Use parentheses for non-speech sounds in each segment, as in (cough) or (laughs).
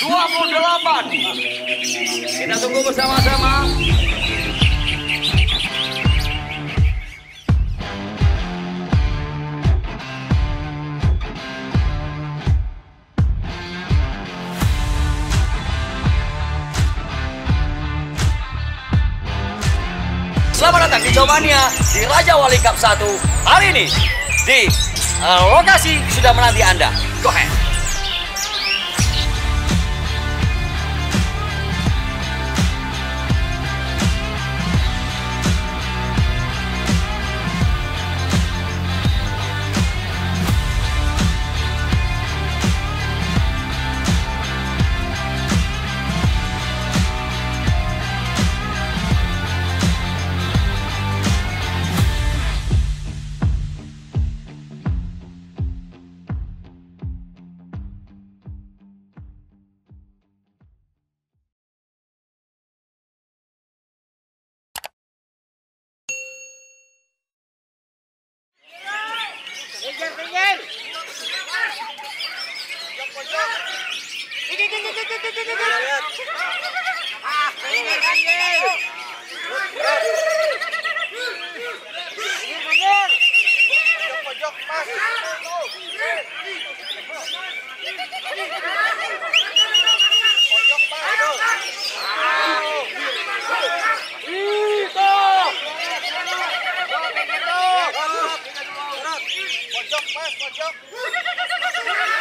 28. Kita tunggu bersama-sama. Selamat datang di Jomania di Raja Wali Cup 1 hari ini di uh, lokasi sudah menanti Anda. Go ahead. Kosong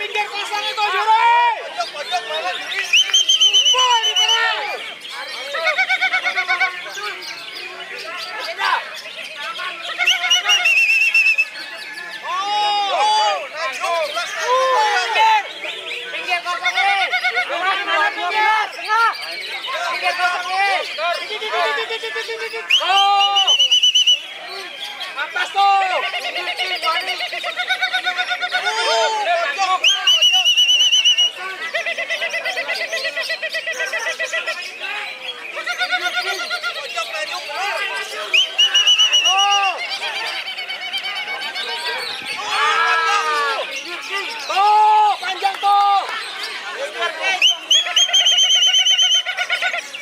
pinggir kosong itu juri. Full di tengah. Pinggir. Pinggir kosong ini. Tengah ke mana pinggir? Tengah. Pinggir kosong ini. Oh. Atas tuh. Tuh, panjang tuh.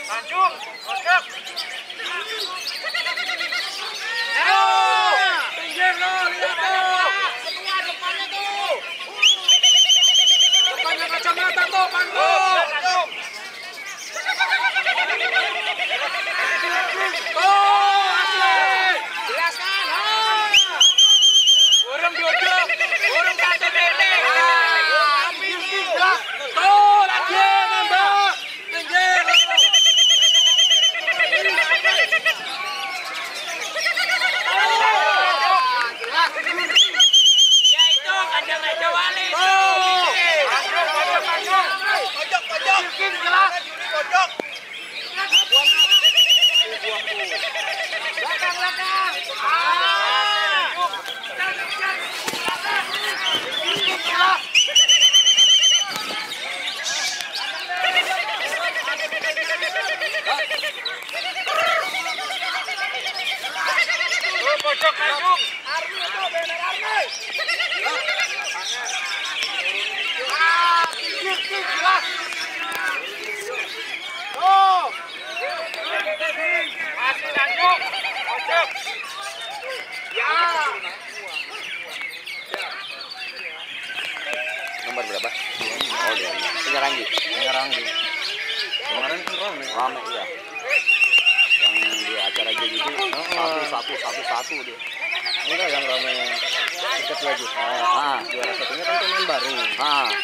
Lanjut, kocok. Ayo, Go! Pojok. Ah, jelas. Oh. Masih lanjut. Pojok. Ya. Nomor berapa? Oh, dia. Penyerang gitu. Penyerang di kemarin kan rame Rame iya. Yang di acara gitu satu satu satu satu dia. enggak yang rame tiket dua juta Ah, juara satunya kan pemain baru ah. namanya kan oh dia nggak terima orang tuanya mau pemain baru.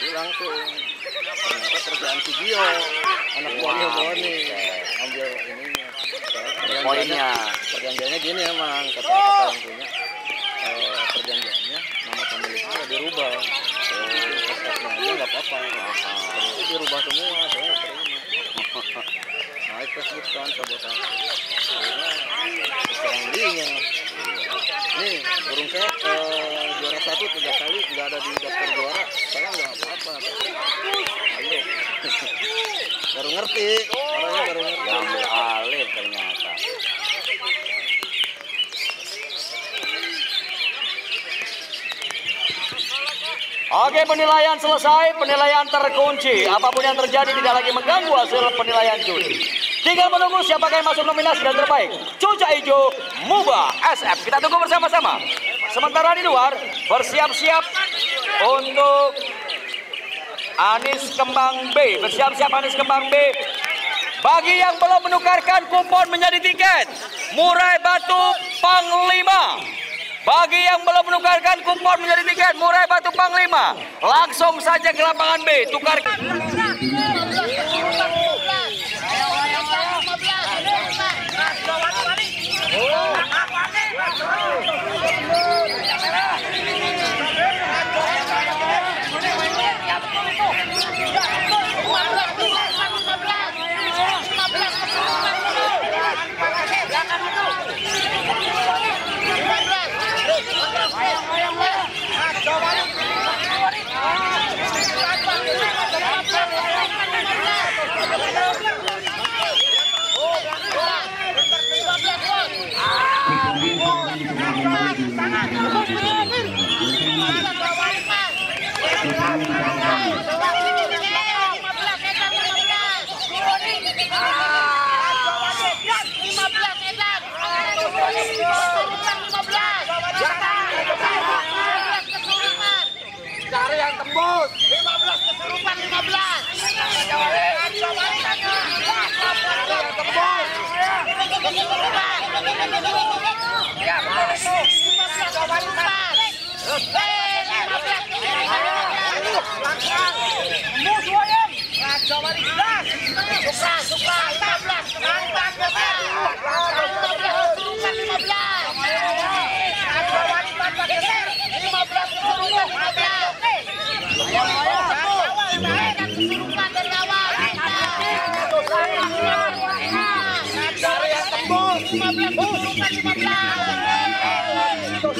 Jadi langsung ternyata kerjaan video anak buahnya Boni buset. ambil ininya Poinnya. perjanjiannya gini emang kata kata orang tuanya eh, perjanjiannya nama pemiliknya nggak dirubah. Oh, kertasnya aja nggak apa-apa. Ternyata dirubah semua saya terima. Naik Facebook kan sabotase saya eh, juara satu tiga kali nggak ada di daftar juara saya nggak apa-apa ayo (laughs) baru ngerti orangnya baru ngerti Diambil alih ternyata. Oke penilaian selesai, penilaian terkunci. Apa pun yang terjadi tidak lagi mengganggu hasil penilaian juri. Tinggal menunggu siapakah yang masuk nominasi dan terbaik. Cuca hijau Muba SF. Kita tunggu bersama-sama. Sementara di luar bersiap-siap untuk Anis Kembang B. Bersiap-siap Anis Kembang B. Bagi yang belum menukarkan kupon menjadi tiket, Murai Batu Panglima. Bagi yang belum menukarkan kupon menjadi tiket, Murai Batu Panglima. Langsung saja ke lapangan B, tukar. Cari yang bos 15 kesurupan 15 Jawa Ya bos 15 kesurupan Hei 15 kesurupan Musuh ayam Raja Wali 15 Suka suka 15 Mantap besar 15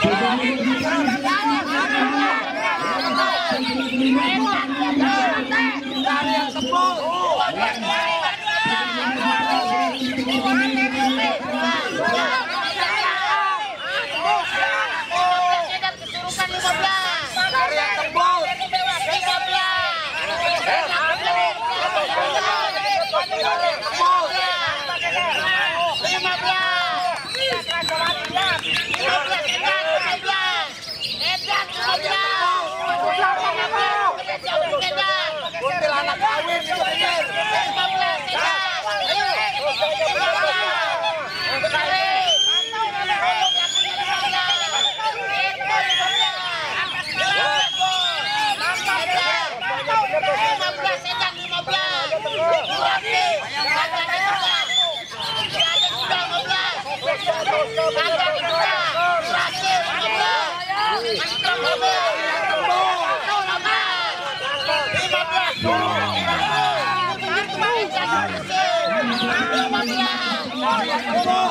Cari yang tembus. Vamos! Let's go.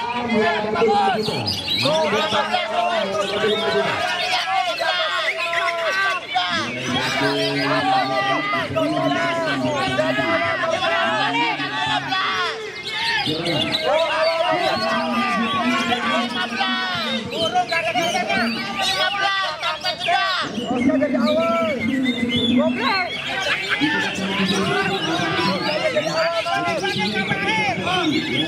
belas. Lima Burung kagak ada 15 tambah sudah. Toska dari awal. Awal itu.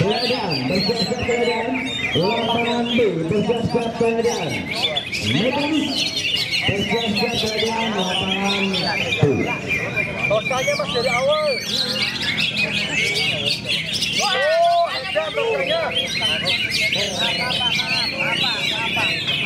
Keadaan bersiap-siap keadaan lapangan B bersiap-siap keadaan mekanis Tolkanya mas dari awal. Wow, ada tolkanya. Apa, apa, apa, apa.